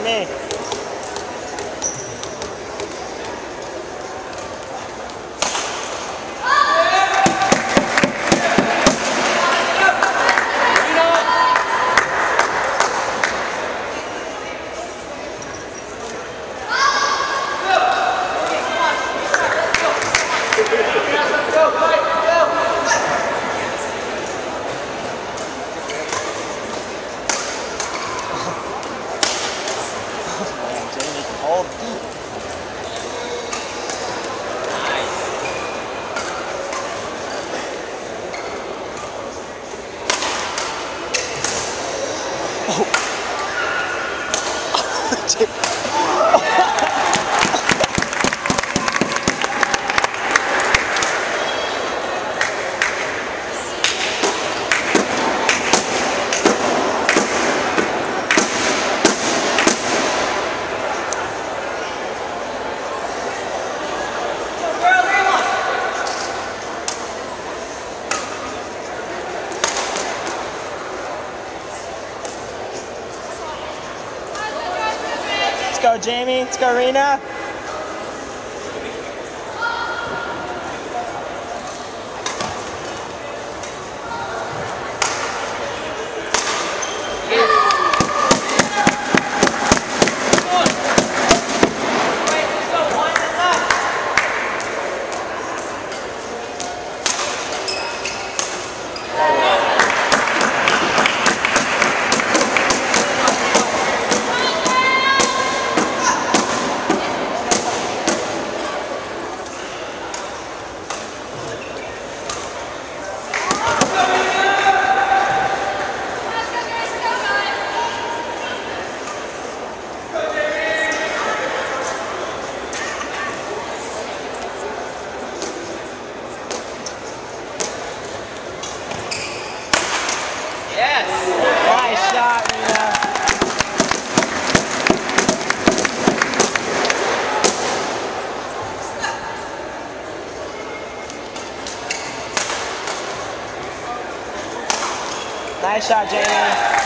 ね。Go, Jamie. Let's go, Rena. Nice shot, Jamie.